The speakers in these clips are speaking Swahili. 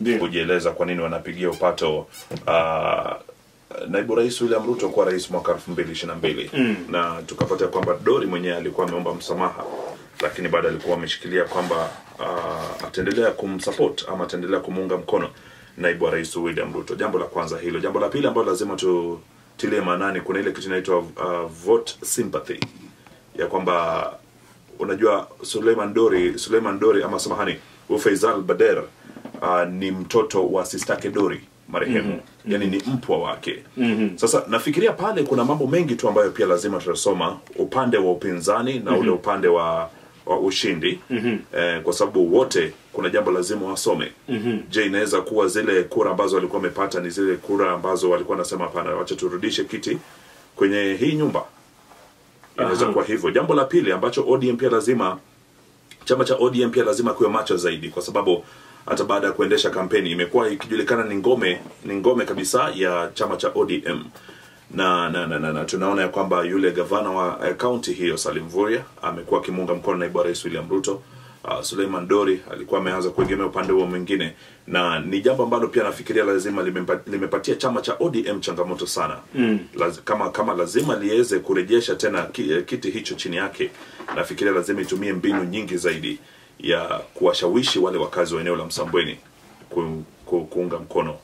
Ndio. kujieleza kwa nini wanapigia upato uh, naibu rais William Ruto kuwa rais mwaka 2022 mm. na tukapata kwamba Dori mwenyewe alikuwa ameomba msamaha, lakini bado alikuwa ameshikilia kwamba uh, ataendelea kumsupport ama ataendelea kumuunga mkono naibu wa rais William Ruto. Jambo la kwanza hilo. Jambo la pili ambalo lazima tutilie maanani, kuna ile kitu inaitwa uh, vote sympathy ya kwamba unajua Suleiman Dori Suleiman Dori ama samahani Faisal Bader uh, ni mtoto wa sistake Dori marehemu mm-hmm. yani ni mpwa wake mm-hmm. sasa nafikiria pale kuna mambo mengi tu ambayo pia lazima tutasoma upande wa upinzani na mm-hmm. ule upande wa wa ushindi mm-hmm. eh, kwa sababu wote kuna jambo lazima wasome mm-hmm. je inaweza kuwa zile kura ambazo walikuwa wamepata ni zile kura ambazo walikuwa nasema hapana wacha turudishe kiti kwenye hii nyumba inaweza kuwa hivyo jambo la pili ambacho odm pia lazima chama cha odm pia lazima kuwe macho zaidi kwa sababu hata baada ya kuendesha kampeni. Imekuwa ikijulikana ni ngome ni ngome kabisa ya chama cha odm na, na, na, na, na tunaona ya kwamba yule gavana wa eh, kaunti hiyo Salim Vuria amekuwa akimuunga mkono naibu wa rais William Ruto. Uh, Suleiman Dori alikuwa ameanza kuegemea upande huo mwingine, na ni jambo ambalo pia nafikiria lazima limepatia, limepatia chama cha ODM changamoto sana. Mm. Laz, kama kama lazima liweze kurejesha tena eh, kiti hicho chini yake, nafikiria lazima itumie mbinu nyingi zaidi ya kuwashawishi wale wakazi wa eneo la Msambweni ku, ku, kuunga mkono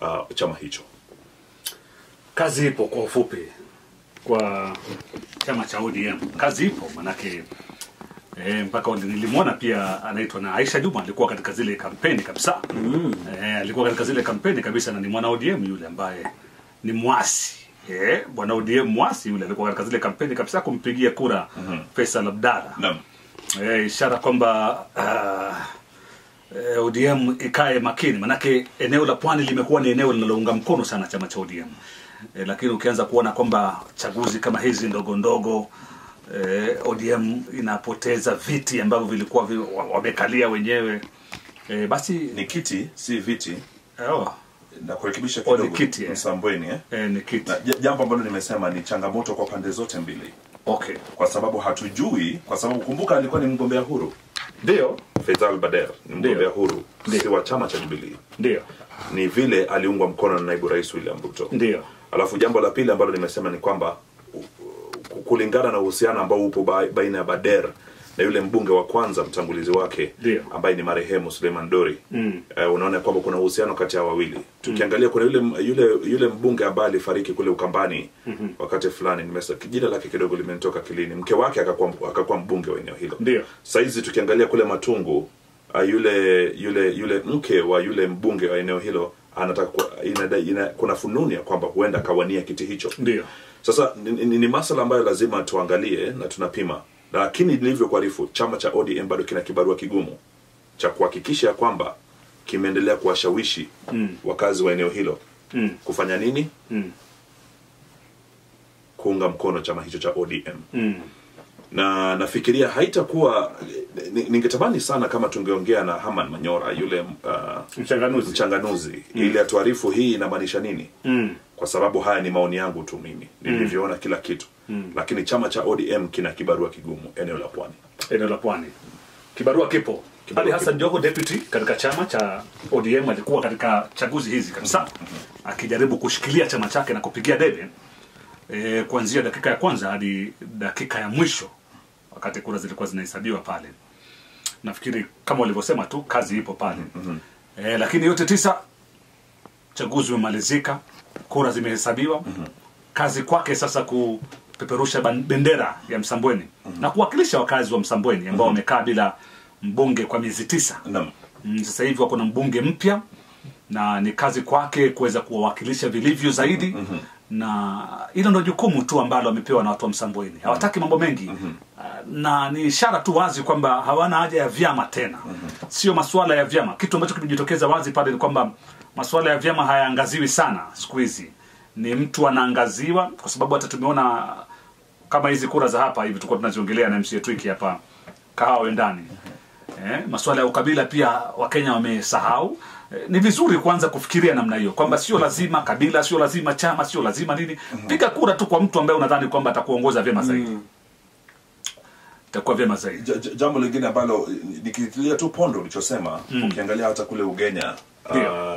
uh, chama hicho. kazi ipo kwa ufupi kwa chama cha ODM kazi ipo manake E, mpaka nilimwona pia anaitwa na Aisha Juma alikuwa katika zile kampeni kabisa mm. e, alikuwa katika zile kampeni kabisa na ni mwana ODM yule ambaye ni mwasi e, bwana ODM mwasi yule alikuwa katika zile kampeni kabisa kumpigia kura mm-hmm. Faisal Abdalla Naam. E, ishara kwamba uh, e, ODM ikae makini. Manake eneo la pwani limekuwa ni eneo linalounga mkono sana chama cha ODM e, lakini ukianza kuona kwamba chaguzi kama hizi ndogo ndogo e, ODM inapoteza viti ambavyo vilikuwa vi, wamekalia wenyewe e, basi Ni kiti si viti. Oh, na kurekebisha Oh, kidogo. Msambweni eh. Eh? ni kiti. Na jambo ambalo nimesema ni changamoto kwa pande zote mbili okay kwa sababu hatujui kwa sababu kumbuka alikuwa ni mgombea huru. Ndio. Faisal Bader ni mgombea huru si wa chama cha Jubilee. Ndio. Ni vile aliungwa mkono na naibu rais William Ruto. Ndio. Alafu jambo la pili ambalo nimesema ni kwamba kulingana na uhusiano ambao upo baina ya Bader na yule mbunge wa kwanza mtangulizi wake Dio. ambaye ni marehemu Suleiman Dori Mm. uh, unaona kwamba kuna uhusiano kati ya wawili tukiangalia mm. kuna yule yule yule mbunge ambaye alifariki kule Ukambani mm-hmm. wakati fulani nimesa jina lake kidogo limenitoka kilini mke wake akakuwa akakuwa mbunge wa eneo hilo Ndio. saizi tukiangalia kule Matungu uh, yule yule yule mke wa yule mbunge wa eneo hilo anataka ina, ina, ina, kuna fununi ya kwamba huenda akawania kiti hicho ndio sasa ni, ni, ni masala ambayo lazima tuangalie na tunapima lakini nilivyokuarifu chama cha odm bado kina kibarua kigumu cha kuhakikisha ya kwamba kimeendelea kuwashawishi mm. wakazi wa eneo hilo mm. kufanya nini Mm. kuunga mkono chama hicho cha odm Mm. na nafikiria haitakuwa ningetamani sana kama tungeongea na haman manyora yule uh, mchanganuzi mchanganuzi mm. ili atuarifu hii inamaanisha nini mm. Kwa sababu haya ni maoni yangu tu mimi. Nilivyoona mm. kila kitu. Mm. lakini chama cha odm kina kibarua kigumu eneo la pwani. Eneo la pwani. Kibarua kipo. Ali hassan Joho deputy katika chama cha odm alikuwa katika chaguzi hizi kabisa akijaribu kushikilia chama chake na kupigia debe e, kuanzia dakika ya kwanza hadi dakika ya mwisho wakati kura zilikuwa zinahesabiwa pale. Nafikiri kama walivyosema tu kazi ipo pale. Mm-hmm. e, lakini yote tisa chaguzi umemalizika kura zimehesabiwa mm-hmm. kazi kwake sasa kupeperusha bendera ya msambweni mm-hmm. na kuwakilisha wakazi wa msambweni ambao wamekaa bila mbunge kwa miezi tisa naam mm, sasa hivi wako na mbunge mpya na ni kazi kwake kuweza kuwawakilisha vilivyo zaidi mm-hmm. na hilo ndo jukumu tu ambalo wamepewa na watu wa msambweni hawataki mambo mengi mm-hmm. Na ni ishara tu wazi kwamba hawana haja ya vyama tena. Mm-hmm. sio masuala ya vyama. Kitu ambacho kimejitokeza wazi pale ni kwamba masuala ya vyama hayaangaziwi sana siku hizi. Ni mtu anaangaziwa kwa sababu hata tumeona kama hizi kura za hapa hivi tulikuwa tunaziongelea na MC Twiki hapa kahawa wendani. Eh, masuala ya ukabila pia wakenya wamesahau. Eh, ni vizuri kuanza kufikiria namna hiyo kwamba sio lazima kabila sio lazima chama sio lazima nini. Piga kura tu kwa mtu ambaye unadhani kwamba atakuongoza vyema zaidi itakuwa vyema zaidi Ja- ja- jambo lingine ambalo nikitilia tu pondo ulichosema mm. ukiangalia hata kule ugenya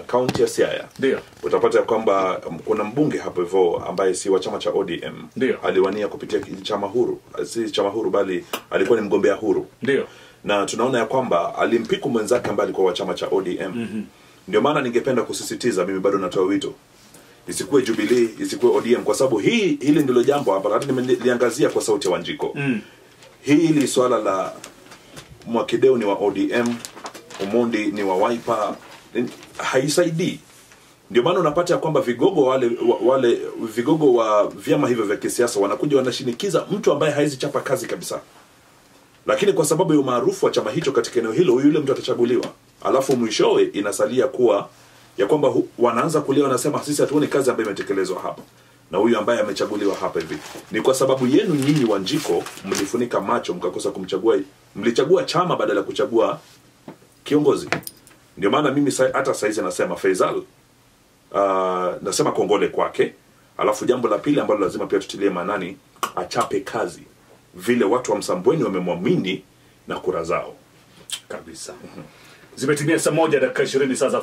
kaunti uh, ya siaya Dio. utapata ya kwamba um, kuna mbunge hapo hivyo ambaye si wa chama cha odm Dio. aliwania kupitia chama huru si chama huru bali alikuwa ni mgombea huru Dio. na tunaona ya kwamba alimpiku mwenzake ambaye alikuwa wa chama cha odm mm-hmm. ndio maana ningependa kusisitiza mimi bado natoa wito isikuwe jubilee isikuwe odm kwa sababu hii hili ndilo jambo hapa hata nimeliangazia kwa sauti ya wanjiko mm. Hili swala la mwakideu ni wa odm umondi ni wa wiper. Haisaidii. Ndio maana unapata ya kwamba vigogo wale wa- wale vigogo wa vyama hivyo vya kisiasa wanakuja wanashinikiza mtu ambaye hawezi chapa kazi kabisa. Lakini kwa sababu ya umaarufu wa chama hicho katika eneo hilo yule mtu atachaguliwa. Alafu mwishowe inasalia kuwa ya kwamba wanaanza kulia wanasema sisi hatuoni kazi ambayo imetekelezwa hapa na huyu ambaye amechaguliwa hapa hivi. Ni kwa sababu yenu nyinyi wanjiko mlifunika macho mkakosa kumchagua mlichagua chama badala ya kuchagua kiongozi. Ndio maana mimi hata saizi nasema Faisal uh, nasema kongole kwake. Alafu jambo la pili ambalo lazima pia tutilie maanani achape kazi vile watu wa msambweni wamemwamini na kura zao. Kabisa. Zimetimia saa moja dakika ishirini sasa